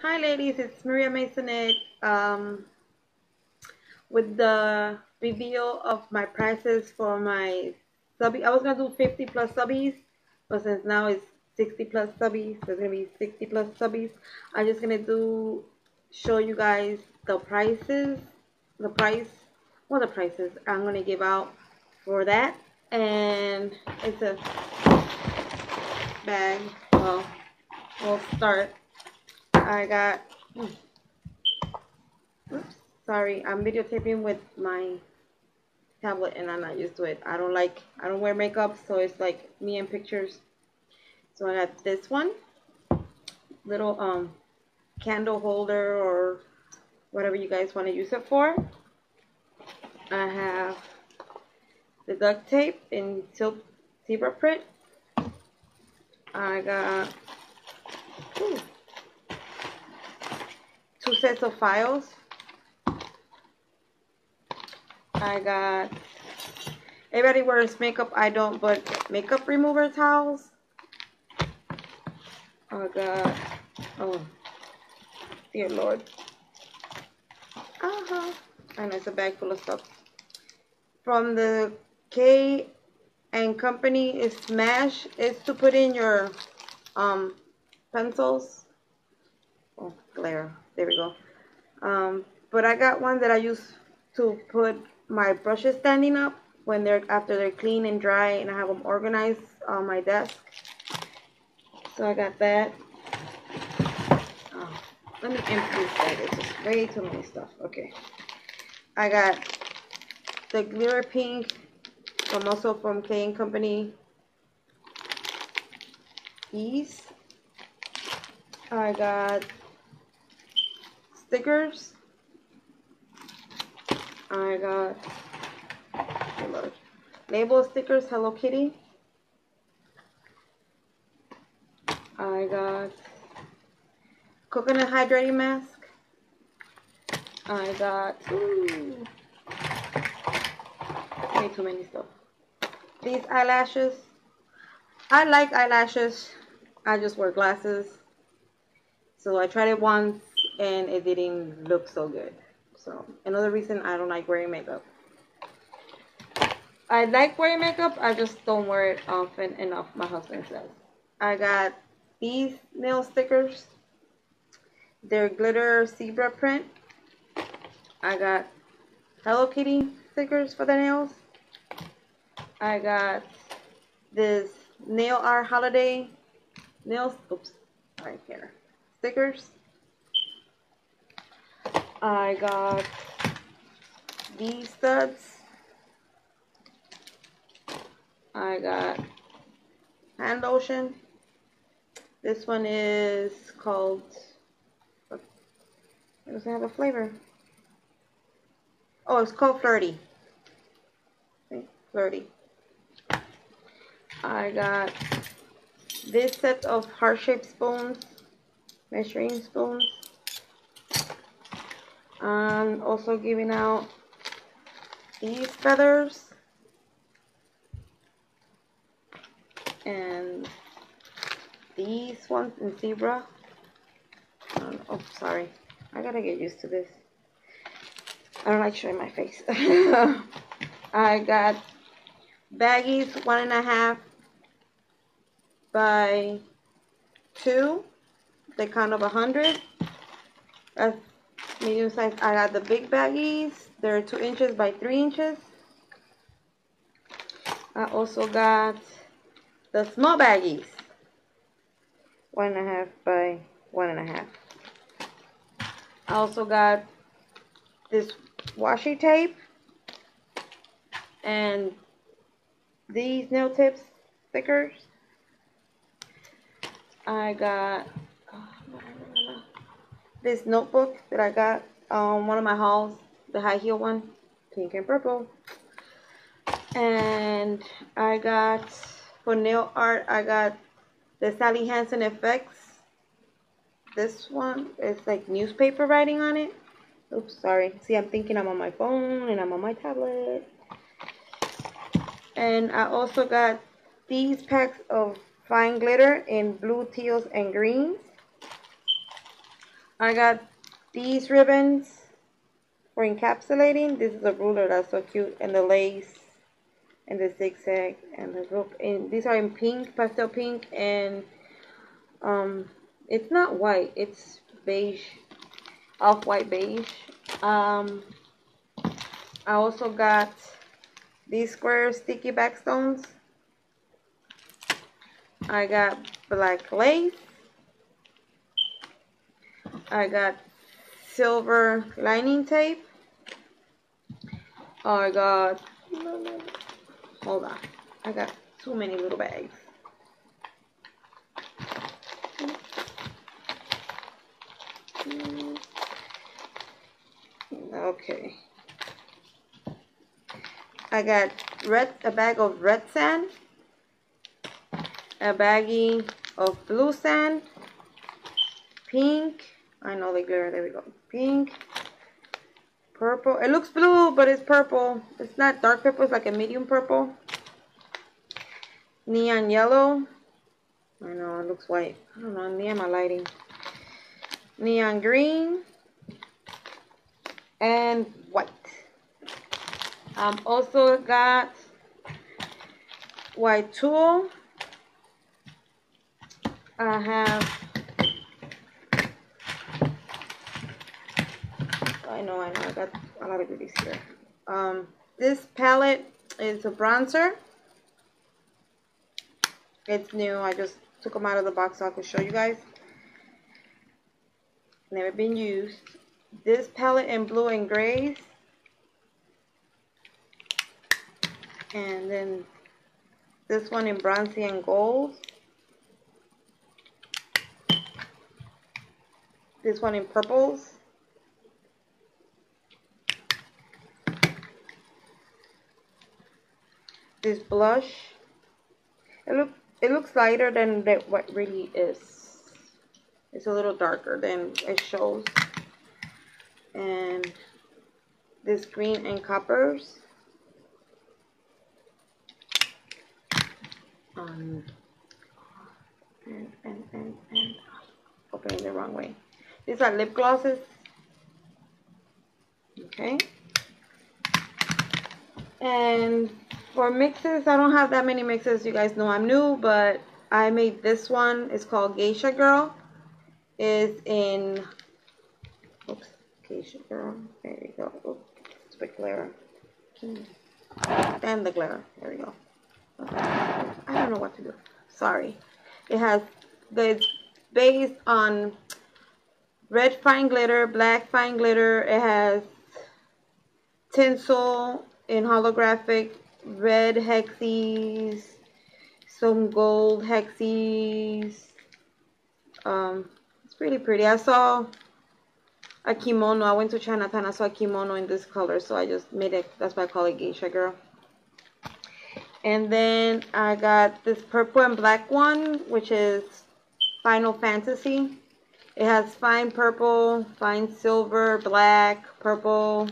Hi ladies, it's Maria Masonic um, with the reveal of my prices for my subby. I was going to do 50 plus subbies, but since now it's 60 plus subbies, so it's going to be 60 plus subbies. I'm just going to do, show you guys the prices, the price, well the prices I'm going to give out for that. And it's a bag, well, we'll start I got, oops, sorry, I'm videotaping with my tablet and I'm not used to it. I don't like, I don't wear makeup, so it's like me in pictures. So I got this one, little um candle holder or whatever you guys want to use it for. I have the duct tape in silk zebra print. I got, ooh, two sets of files. I got, everybody wears makeup, I don't, but makeup remover towels. I got, oh, dear Lord. Uh-huh. And it's a bag full of stuff. From the K and Company is Smash. It's to put in your um, pencils. Oh, glare. There we go. Um, but I got one that I use to put my brushes standing up when they're after they're clean and dry and I have them organized on my desk. So I got that. Oh, let me empty bag. It's just way too many stuff. Okay. I got the glitter pink from also from K & Company. These. I got stickers. I got label stickers, Hello Kitty. I got coconut hydrating mask. I got ooh, way too many stuff. These eyelashes. I like eyelashes. I just wear glasses. So I tried it once and it didn't look so good. So another reason I don't like wearing makeup. I like wearing makeup, I just don't wear it often enough, my husband says. I got these nail stickers. They're glitter zebra print. I got Hello Kitty stickers for the nails. I got this nail art holiday nails, oops, right here, stickers. I got these studs. I got hand lotion. This one is called, it doesn't have a flavor. Oh, it's called Flirty. Flirty. I got this set of heart-shaped spoons, measuring spoons. I'm also giving out these feathers and these ones in zebra. Um, oh, sorry. I gotta get used to this. I don't like showing my face. I got baggies, one and a half by two. They count of a hundred. That's medium size. I got the big baggies. They're two inches by three inches. I also got the small baggies. One and a half by one and a half. I also got this washi tape and these nail tips stickers. I got this notebook that I got on one of my hauls, the high heel one, pink and purple. And I got, for nail art, I got the Sally Hansen Effects. This one is like newspaper writing on it. Oops, sorry. See, I'm thinking I'm on my phone and I'm on my tablet. And I also got these packs of fine glitter in blue, teals, and greens. I got these ribbons for encapsulating. This is a ruler that's so cute. And the lace and the zigzag and the rope. And these are in pink, pastel pink. And um, it's not white. It's beige, off-white beige. Um, I also got these square sticky backstones. I got black lace. I got silver lining tape. Oh, I got, hold on, I got too many little bags. Okay. I got red a bag of red sand, a baggie of blue sand, pink, I know the glitter, there we go, pink, purple, it looks blue, but it's purple, it's not dark purple, it's like a medium purple, neon yellow, I know, it looks white, I don't know, neon my lighting, neon green, and white. Um, also got white tulle. I have, I know, I know, I got a lot of goodies here. Um, this palette is a bronzer. It's new. I just took them out of the box so I could show you guys. Never been used. This palette in blue and grays. And then this one in bronzy and gold. This one in purples. This blush. It look it looks lighter than that what really is. It's a little darker than it shows. And this green and coppers. Um, and, and, and, and opening the wrong way. These are lip glosses. Okay. And for mixes, I don't have that many mixes. You guys know I'm new, but I made this one. It's called Geisha Girl. Is in, oops, Geisha Girl. There you go. Oops, it's a bit glare. And the glare. There we go. I don't know what to do. Sorry. It has, it's based on red fine glitter, black fine glitter. It has tinsel in holographic, red hexes, some gold hexes. Um, it's pretty pretty. I saw a kimono. I went to Chinatown. I saw a kimono in this color, so I just made it. That's why I call it Geisha Girl. And then I got this purple and black one, which is Final Fantasy. It has fine purple, fine silver, black, purple,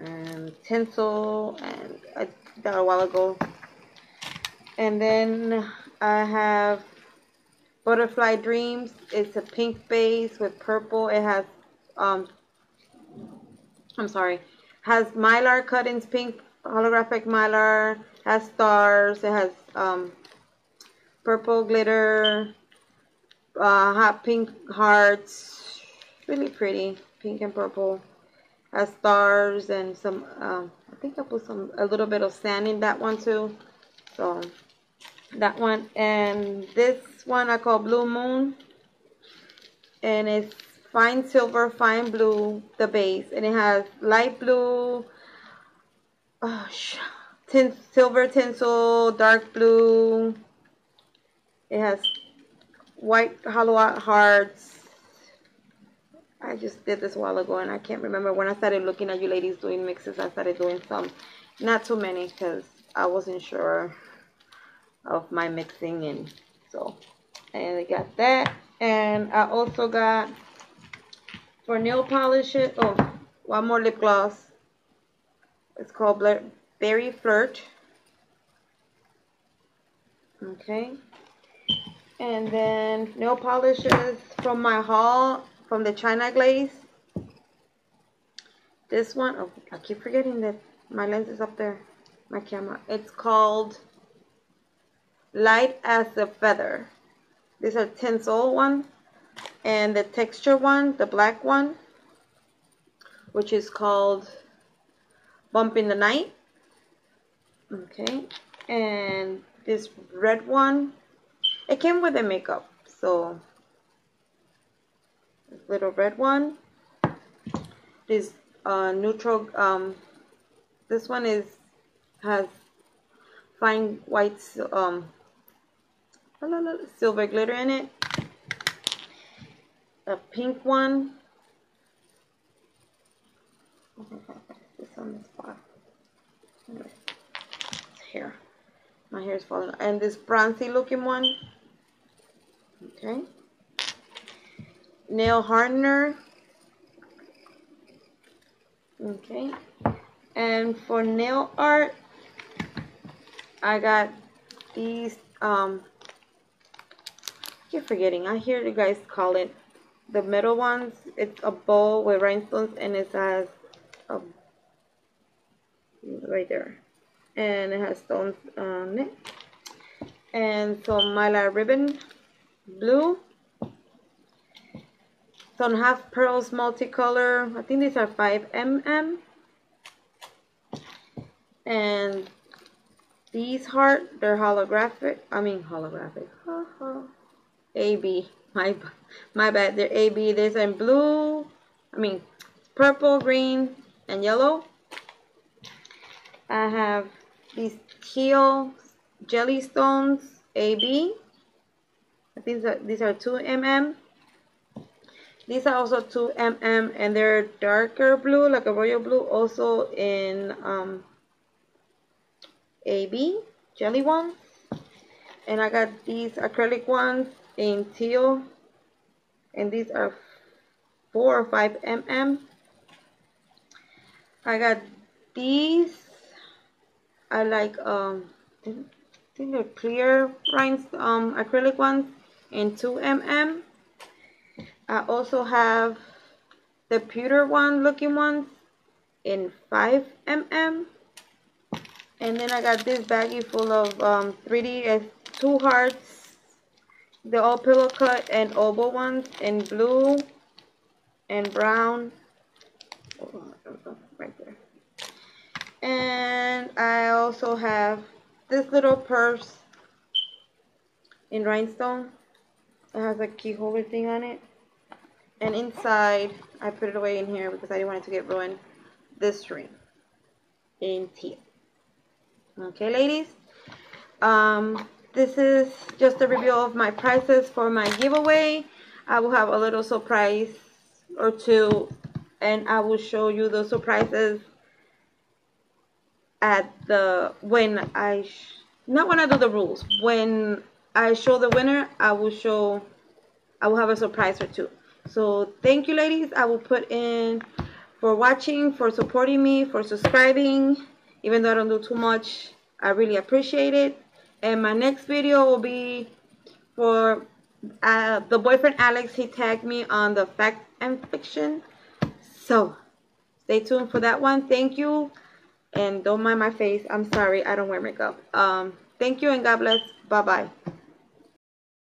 and tinsel, and I a while ago. And then I have Butterfly Dreams. It's a pink base with purple. It has, um, I'm sorry, has mylar cut-ins, pink holographic mylar, has stars, it has um, purple glitter, uh, hot pink hearts, really pretty, pink and purple, has stars and some, um, I think I put some, a little bit of sand in that one too, so that one, and this one I call Blue Moon, and it's fine silver, fine blue, the base, and it has light blue, oh, tin silver tinsel, dark blue. It has white hollow hearts. I just did this a while ago and I can't remember when I started looking at you ladies doing mixes. I started doing some, not too many because I wasn't sure of my mixing and so and I got that and I also got for nail polishes oh one more lip gloss it's called Berry Flirt. Okay. And then nail polishes from my haul. From the China Glaze. This one, oh, I keep forgetting that my lens is up there, my camera. It's called Light as a Feather. These are tinsel one. And the texture one, the black one, which is called Bump in the Night. Okay. And this red one, it came with the makeup. So, little red one. This uh, neutral, um, this one is, has fine white, um, silver glitter in it. A pink one. This on this spot. Hair. My hair is falling. And this bronzy looking one. Okay. Nail hardener. Okay. And for nail art, I got these, um, I keep forgetting. I hear you guys call it the middle ones. It's a bowl with rhinestones and it has a, right there. And it has stones on it. And some mylar ribbon, blue some have pearls multicolor. I think these are 5 mm. And these heart, they're holographic. I mean holographic. AB. My my bad. They're AB. There's in blue. I mean purple, green, and yellow. I have these teal jelly stones AB. I think these are 2 mm. These are also 2 mm and they're darker blue, like a royal blue, also in um, AB, jelly ones. And I got these acrylic ones in teal. And these are 4 or 5 mm. I got these. I like, um, I think they're clear rhinestones, um, acrylic ones in 2 mm. I also have the pewter one looking ones in 5 mm. And then I got this baggie full of um, 3D as two hearts. They're all pillow cut and oval ones in blue and brown. Right there. And I also have this little purse in rhinestone. It has a key holder thing on it. And inside, I put it away in here because I didn't want it to get ruined, this ring in teal. Okay, ladies. Um, this is just a review of my prices for my giveaway. I will have a little surprise or two, and I will show you the surprises at the when I not when I do the rules. When I show the winner, I will show I will have a surprise or two. So thank you, ladies. I will put in for watching, for supporting me, for subscribing. Even though I don't do too much, I really appreciate it. And my next video will be for uh, the boyfriend Alex. He tagged me on the fact and fiction. So stay tuned for that one. Thank you. And don't mind my face. I'm sorry. I don't wear makeup. Um, thank you and God bless. Bye-bye.